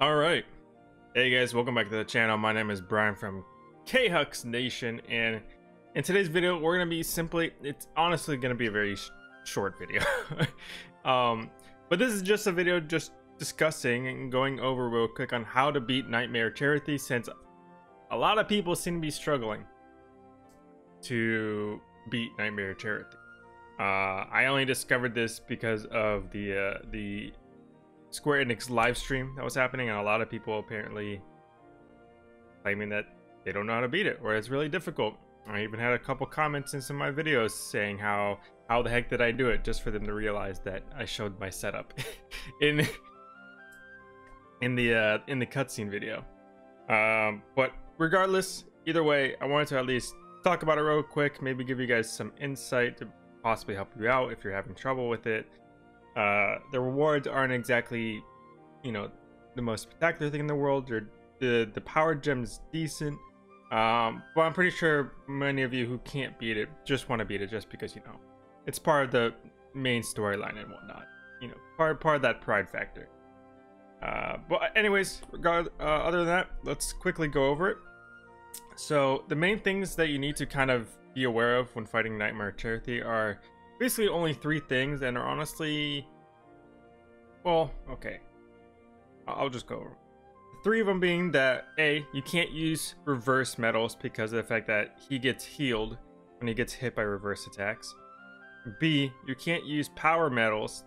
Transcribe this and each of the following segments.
All right. Hey guys, welcome back to the channel. My name is Brian from KHux Nation, and in today's video, we're gonna be simply, it's honestly gonna be a very sh short video. um, but this is just a video just discussing and going over real quick on how to beat Nightmare Chirithy since a lot of people seem to be struggling to beat Nightmare Chirithy. Uh, I only discovered this because of the uh, the Square Enix live stream that was happening, and a lot of people apparently claiming that they don't know how to beat it, or it's really difficult. I even had a couple comments in some of my videos saying how how the heck did I do it, just for them to realize that I showed my setup in in the uh, in the cutscene video. Um, but regardless, either way, I wanted to at least talk about it real quick, maybe give you guys some insight to possibly help you out if you're having trouble with it. Uh, the rewards aren't exactly, you know, the most spectacular thing in the world. They're, the the power gem's decent, um, but I'm pretty sure many of you who can't beat it just want to beat it just because you know it's part of the main storyline and whatnot. You know, part part of that pride factor. Uh, but anyways, regard uh, other than that, let's quickly go over it. So the main things that you need to kind of be aware of when fighting Nightmare Chirithy are basically only three things and are honestly well okay. I'll just go three of them being that a you can't use reverse medals because of the fact that he gets healed when he gets hit by reverse attacks. B you can't use power medals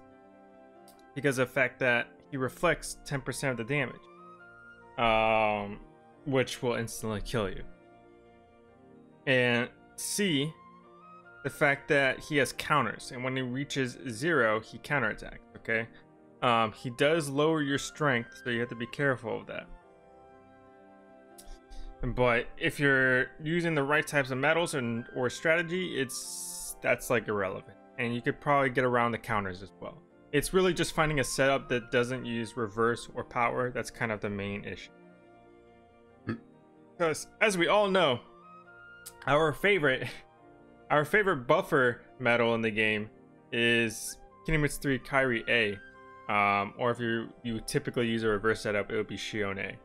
because of the fact that he reflects 10% of the damage um which will instantly kill you. And c the fact that he has counters, and when he reaches zero, he counterattacks. Okay, um, he does lower your strength, so you have to be careful of that. But if you're using the right types of medals and or strategy, it's that's like irrelevant, and you could probably get around the counters as well. It's really just finding a setup that doesn't use reverse or power. That's kind of the main issue. Because as we all know, our favorite our favorite buffer medal in the game is Kingdom Hearts 3 Kairi A. Um, or if you you typically use a reverse setup, it would be Xion.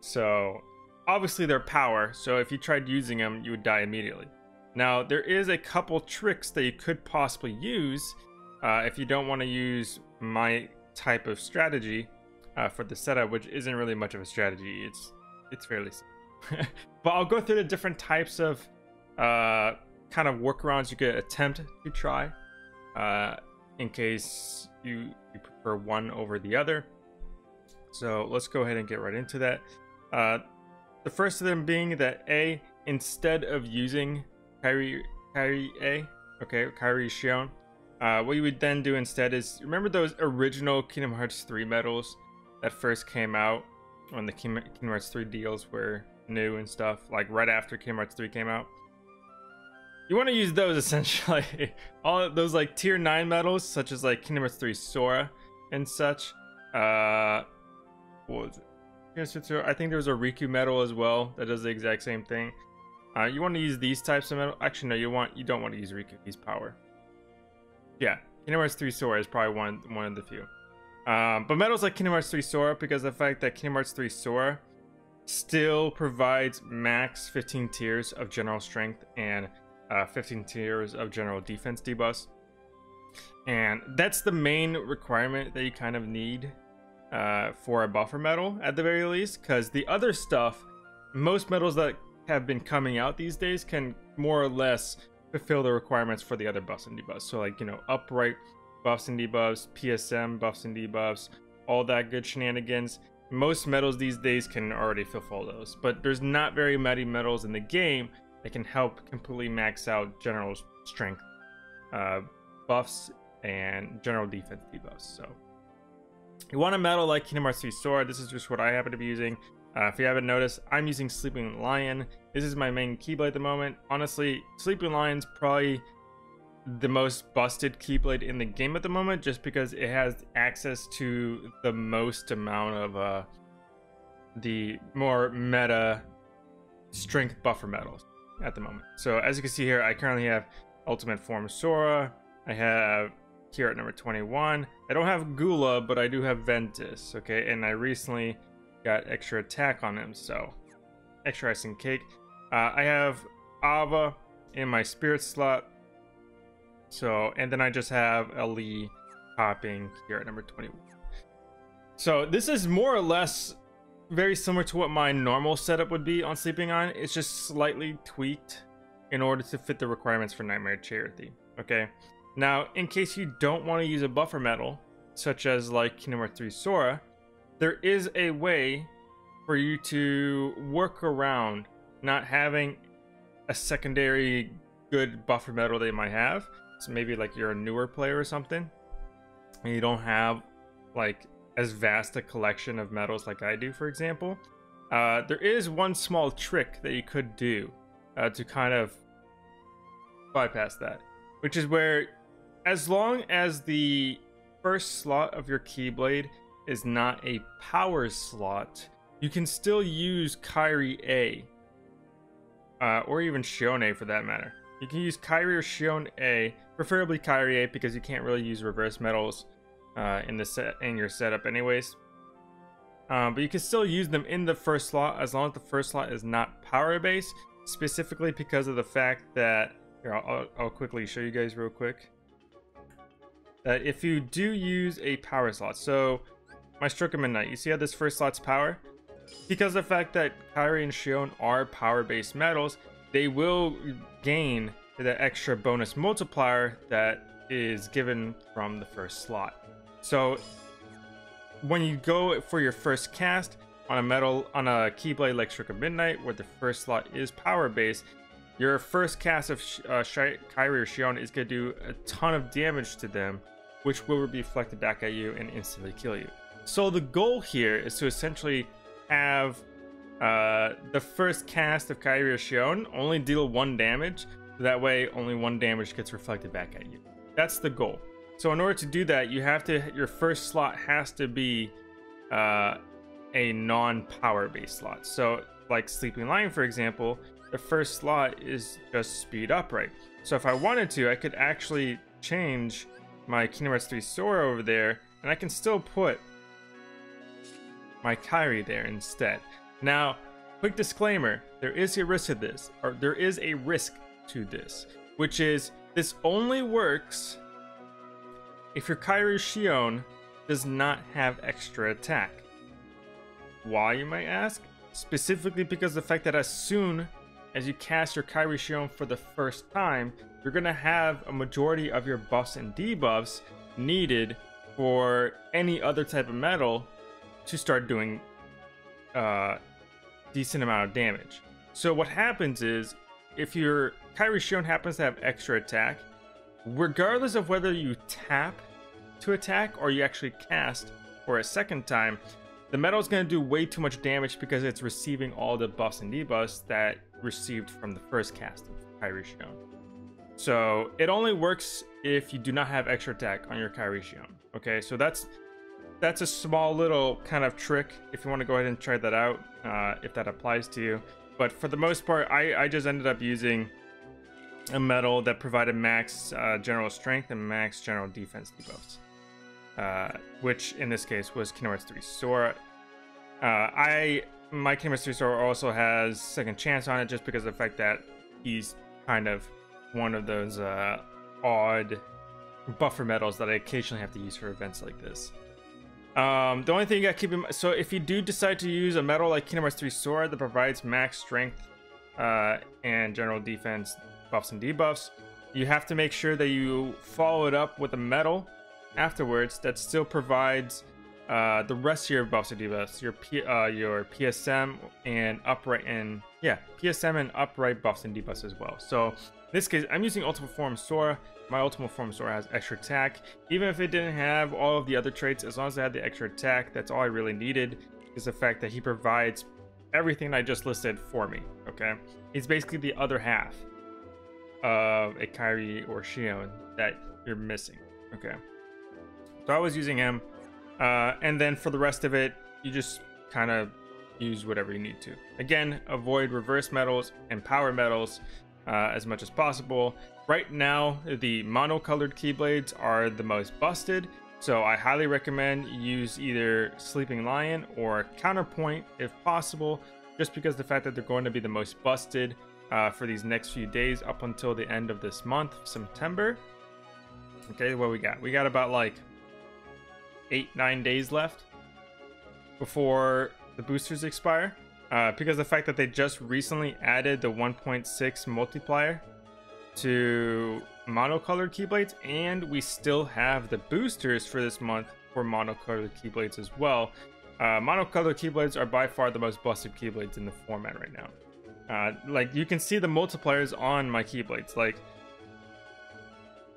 So obviously they're power, so if you tried using them, you would die immediately. Now there is a couple tricks that you could possibly use uh, if you don't want to use my type of strategy uh, for the setup, which isn't really much of a strategy. It's it's fairly simple. but I'll go through the different types of uh, kind of workarounds you could attempt to try uh, in case you, you prefer one over the other. So let's go ahead and get right into that. Uh, the first of them being that A, instead of using Kairi, Kairi A, okay, Kairi Xion, uh, what you would then do instead is remember those original Kingdom Hearts 3 medals that first came out when the Kingdom Hearts 3 deals were new and stuff, like right after Kingdom Hearts 3 came out? You want to use those essentially. All those like tier 9 medals, such as like Kingdom Hearts 3 Sora and such. Uh, what was it? I think there's a Riku medal as well that does the exact same thing. Uh, you want to use these types of medal. Actually, no, you want you don't want to use Riku. He's power. Yeah, Kingdom Hearts 3 Sora is probably one one of the few. Um, but medals like Kingdom Hearts 3 Sora because the fact that Kingdom Hearts 3 Sora still provides max 15 tiers of general strength and uh, 15 tiers of general defense debuffs. And that's the main requirement that you kind of need uh, for a buffer medal at the very least, because the other stuff, most medals that have been coming out these days can more or less fulfill the requirements for the other buffs and debuffs. So like, you know, upright buffs and debuffs, PSM buffs and debuffs, all that good shenanigans. Most medals these days can already fulfill those, but there's not very many medals in the game that can help completely max out general strength uh, buffs and general defense debuffs. So you want a medal like Kingdom Hearts 3 Sora. This is just what I happen to be using. Uh, if you haven't noticed, I'm using Sleeping Lion. This is my main Keyblade at the moment. Honestly, Sleeping Lion's probably the most busted Keyblade in the game at the moment just because it has access to the most amount of uh, the more meta strength buffer medals at the moment. So as you can see here, I currently have Ultimate Form Sora. I have here at number 21. I don't have Gula, but I do have Ventus, okay? And I recently got extra attack on him, so extra icing cake. Uh, I have Ava in my spirit slot. So, and then I just have Ali popping here at number 21. So this is more or less very similar to what my normal setup would be on Sleeping Lion. It's just slightly tweaked in order to fit the requirements for Nightmare Chirithy. Okay. Now, in case you don't want to use a buffer medal, such as like Kingdom Hearts 3 Sora, there is a way for you to work around not having a secondary good buffer medal they might have. So maybe like you're a newer player or something, and you don't have like as vast a collection of medals like I do, for example. Uh, there is one small trick that you could do uh, to kind of bypass that, which is where as long as the first slot of your Keyblade is not a power slot, you can still use Kairi A uh, or even Xion for that matter. You can use Kairi or Xion A, preferably Kairi A because you can't really use reverse medals uh, in the set in your setup anyways. Um, but you can still use them in the first slot as long as the first slot is not power based, specifically because of the fact that here I'll, I'll quickly show you guys real quick. That if you do use a power slot, so my Stroke of Midnight, you see how this first slot's power? Because of the fact that Kairi and Xion are power-based medals, they will gain the extra bonus multiplier that is given from the first slot. So when you go for your first cast on a medal on a Keyblade like Stroke of Midnight, where the first slot is power base, your first cast of uh, Kairi or Xion is going to do a ton of damage to them, which will be reflected back at you and instantly kill you. So the goal here is to essentially have uh, the first cast of Kairi Xion only deal one damage. So that way, only one damage gets reflected back at you. That's the goal. So in order to do that, you have to your first slot has to be uh, a non-power based slot. So like Sleeping Lion, for example, the first slot is just speed upright. So if I wanted to, I could actually change my Kingdom Hearts 3 Sora over there, and I can still put my Kairi there instead. Now, quick disclaimer, there is a risk to this, or there is a risk to this, which is this only works if your Kairi Xion does not have extra attack. Why, you might ask? Specifically because the fact that as soon as you cast your Kairi Xion for the first time, you're going to have a majority of your buffs and debuffs needed for any other type of medal to start doing uh, decent amount of damage. So what happens is, if your Kairi Xion happens to have extra attack, regardless of whether you tap to attack or you actually cast for a second time, the medal is going to do way too much damage because it's receiving all the buffs and debuffs that received from the first cast of Kairi So it only works if you do not have extra attack on your Kairi Okay, so that's that's a small little kind of trick if you want to go ahead and try that out, uh, if that applies to you. But for the most part, I, I just ended up using a medal that provided max uh, general strength and max general defense debuffs. Uh, which in this case was Hearts 3 Sora. Uh, I my Hearts 3 Sora also has second chance on it just because of the fact that he's kind of one of those uh, odd buffer medals that I occasionally have to use for events like this. Um, the only thing you got to keep in mind, so if you do decide to use a medal like Kingdom Hearts 3 Sora that provides max strength uh, and general defense buffs and debuffs, you have to make sure that you follow it up with a medal afterwards that still provides uh, the rest of your buffs and debuffs, your P, uh, your PSM and upright and yeah, PSM and upright buffs and debuffs as well. So in this case, I'm using Ultimate Form Sora my Ultimate Form Sora has extra attack. Even if it didn't have all of the other traits, as long as it had the extra attack, that's all I really needed. Is the fact that he provides everything I just listed for me, okay? He's basically the other half of a Kairi or Xion that you're missing, okay? So I was using him. Uh, and then for the rest of it, you just kind of use whatever you need to. Again, avoid reverse medals and power medals uh, as much as possible. Right now, the monocolored Keyblades are the most busted, so I highly recommend use either Sleeping Lion or Counterpoint if possible, just because the fact that they're going to be the most busted uh, for these next few days up until the end of this month, September. Okay, what we got? We got about like eight, nine days left before the boosters expire. Uh, because the fact that they just recently added the 1.6 multiplier to monocolored keyblades, and we still have the boosters for this month for monocolored keyblades as well. Uh, monocolored keyblades are by far the most busted keyblades in the format right now. Uh, like you can see the multipliers on my keyblades. Like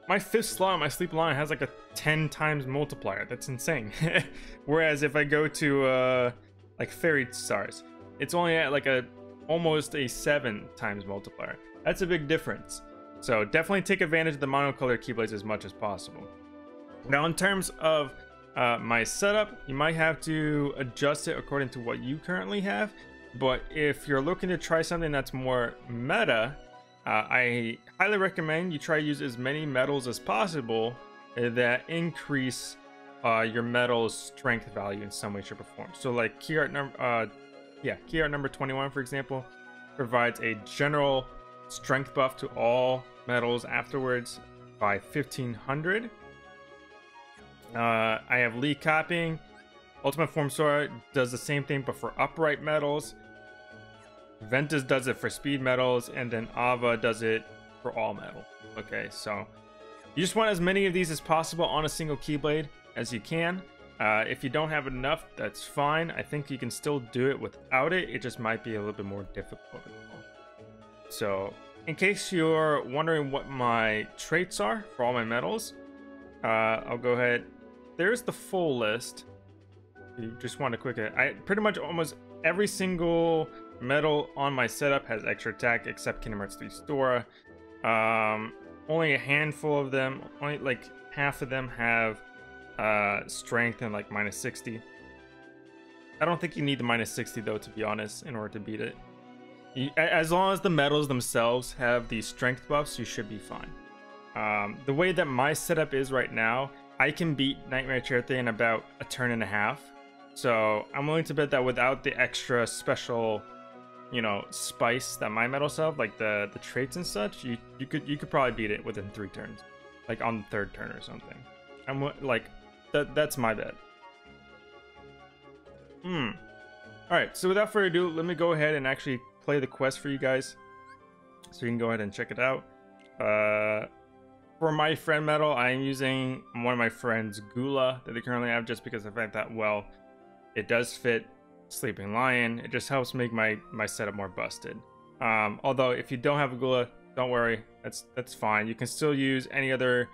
my fifth slot, my Sleeping Lion has like a 10 times multiplier. That's insane. Whereas if I go to uh, like fairy stars, it's only at like a almost a seven times multiplier. That's a big difference. So definitely take advantage of the monocolor keyblades as much as possible. Now in terms of uh, my setup, you might have to adjust it according to what you currently have. But if you're looking to try something that's more meta, uh, I highly recommend you try to use as many medals as possible that increase uh, your medal's strength value in some way, shape, or form. So like key art number, uh, yeah, key art number 21, for example, provides a general strength buff to all medals afterwards by 1500. Uh, I have Lee copying. Ultimate Form Sora does the same thing, but for upright medals. Ventus does it for speed medals, and then Ava does it for all medal. Okay, so you just want as many of these as possible on a single Keyblade as you can. Uh, if you don't have enough, that's fine. I think you can still do it without it. It just might be a little bit more difficult. So in case you're wondering what my traits are for all my medals, uh, I'll go ahead. There's the full list. You just want to quick it. I pretty much almost every single medal on my setup has extra attack except Kingdom Hearts 3 Sora. Um, only a handful of them, only like half of them have uh, strength and like minus 60. I don't think you need the minus 60 though, to be honest, in order to beat it. As long as the medals themselves have the strength buffs, you should be fine. Um, the way that my setup is right now, I can beat Nightmare Chair in about a turn and a half. So I'm willing to bet that without the extra special, you know, spice that my metal self, like the the traits and such, you you could you could probably beat it within three turns, like on the third turn or something. I'm like, that that's my bet. Hmm. All right. So without further ado, let me go ahead and actually play the quest for you guys so you can go ahead and check it out. Uh, for my friend medal, I am using one of my friends' Gula that they currently have just because I find that, well, it does fit Sleeping Lion. It just helps make my, my setup more busted. Um, although, if you don't have a Gula, don't worry. That's that's fine. You can still use any other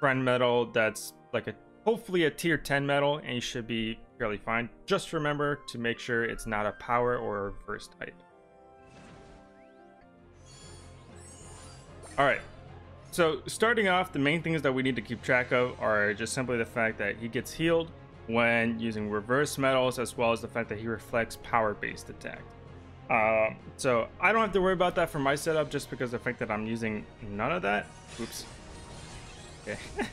friend medal that's like a hopefully a tier 10 medal and you should be fairly fine. Just remember to make sure it's not a power or a reverse type. All right. So starting off, the main things that we need to keep track of are just simply the fact that he gets healed when using reverse medals, as well as the fact that he reflects power-based attack. Uh, so I don't have to worry about that for my setup, just because the fact that I'm using none of that. Oops. Okay.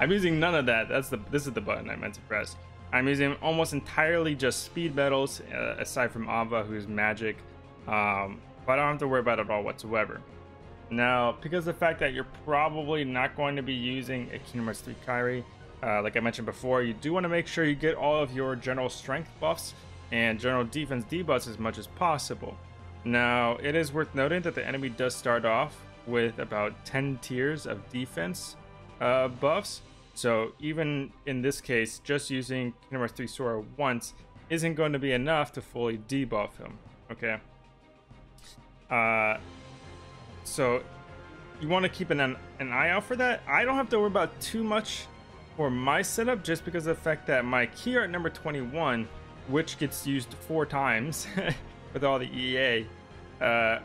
I'm using none of that. That's the this is the button I meant to press. I'm using almost entirely just speed medals, uh, aside from Ava, who's magic. Um, but I don't have to worry about it at all whatsoever. Now, because the fact that you're probably not going to be using a Kingdom Hearts 3 Kairi, uh, like I mentioned before, you do want to make sure you get all of your general strength buffs and general defense debuffs as much as possible. Now, it is worth noting that the enemy does start off with about 10 tiers of defense uh, buffs, so even in this case, just using Kingdom Hearts 3 Sora once isn't going to be enough to fully debuff him, okay? Uh, so you want to keep an, an eye out for that. I don't have to worry about too much for my setup just because of the fact that my key art number 21, which gets used four times with all the EA, uh,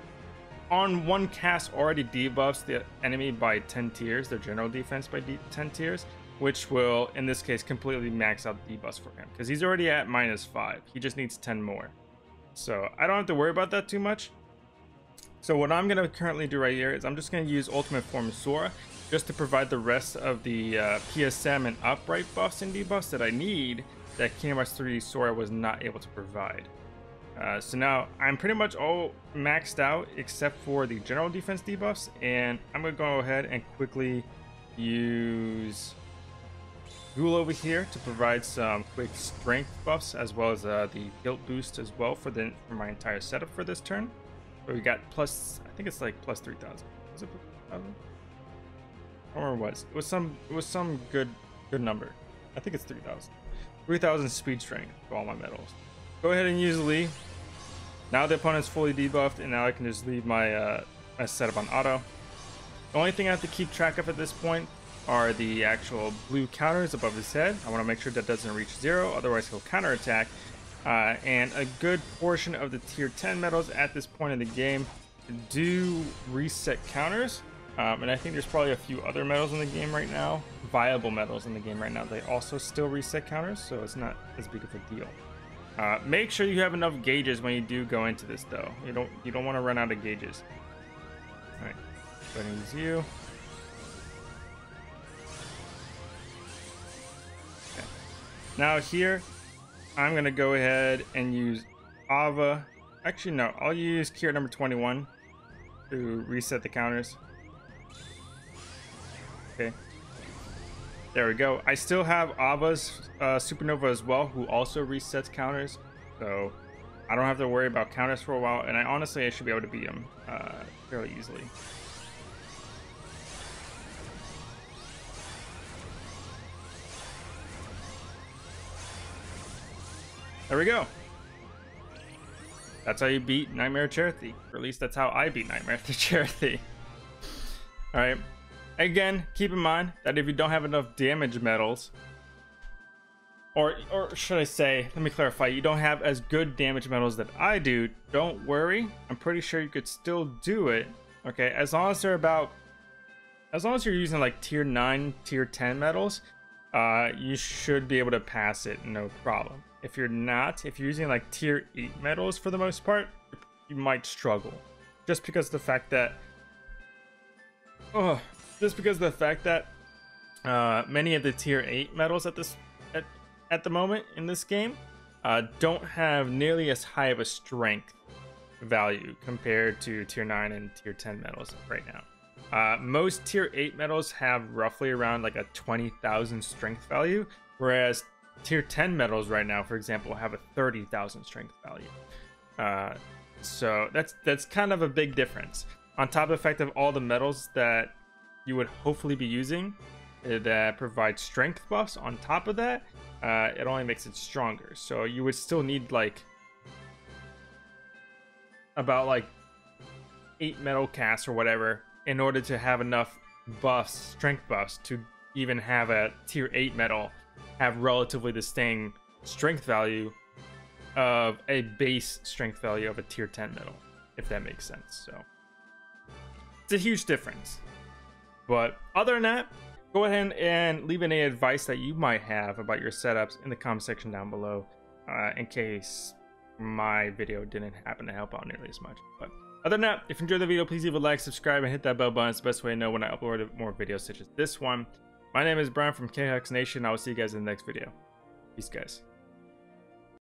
on one cast already debuffs the enemy by 10 tiers, their general defense by 10 tiers, which will, in this case, completely max out the debuffs for him because he's already at minus 5. He just needs 10 more. So I don't have to worry about that too much. So what I'm going to currently do right here is I'm just going to use Ultimate Form Sora just to provide the rest of the uh, PSM and upright buffs and debuffs that I need that Kingdom Hearts 3 Sora was not able to provide. Uh, so now I'm pretty much all maxed out except for the general defense debuffs and I'm going to go ahead and quickly use Gula over here to provide some quick strength buffs as well as uh, the guilt boost as well for the for my entire setup for this turn. So we got plus, I think it's like plus 3,000. 3,000? Or was it was some it was some good good number. I think it's 3,000. 3,000 speed strength for all my medals. Go ahead and use Lee. Now the opponent's fully debuffed, and now I can just leave my, uh, my setup on auto. The only thing I have to keep track of at this point are the actual blue counters above his head. I want to make sure that doesn't reach zero, otherwise he'll counterattack. Uh, and a good portion of the tier 10 medals at this point in the game do reset counters. Um, and I think there's probably a few other medals in the game right now, viable medals in the game right now. They also still reset counters, so it's not as big of a deal. Uh, make sure you have enough gauges when you do go into this, though. You don't you don't want to run out of gauges. All right, use you. Okay. Now here, I'm gonna go ahead and use Ava. Actually, no, I'll use cure number 21 to reset the counters. Okay. There we go. I still have Ava's uh, Supernova as well, who also resets counters. So I don't have to worry about counters for a while. And I honestly, I should be able to beat him uh, fairly easily. There we go. That's how you beat Nightmare Chirithy. Or at least that's how I beat Nightmare Chirithy. Alright. Again, keep in mind that if you don't have enough damage medals, or or should I say, let me clarify, you don't have as good damage medals that I do, don't worry. I'm pretty sure you could still do it. Okay, as long as they're about as long as you're using like tier 9, tier 10 medals, uh, you should be able to pass it no problem. If you're not, if you're using like tier 8 medals for the most part, you might struggle. Just because the fact that oh, just because of the fact that uh, many of the tier 8 medals at this at, at the moment in this game uh, don't have nearly as high of a strength value compared to tier 9 and tier 10 medals right now. Uh, most tier 8 medals have roughly around like a 20,000 strength value, whereas tier 10 medals right now, for example, have a 30,000 strength value. Uh, so that's that's kind of a big difference. On top of the fact of all the medals that you would hopefully be using uh, that provides strength buffs on top of that, uh, it only makes it stronger. So you would still need like about like eight medal casts or whatever in order to have enough buffs, strength buffs, to even have a tier 8 medal have relatively the same strength value of a base strength value of a tier 10 medal, if that makes sense. So it's a huge difference. But other than that, go ahead and leave any advice that you might have about your setups in the comment section down below uh, in case my video didn't happen to help out nearly as much. But other than that, if you enjoyed the video, please leave a like, subscribe, and hit that bell button. It's the best way to know when I upload more videos such as this one. My name is Brian from KHux Nation. I will see you guys in the next video. Peace, guys.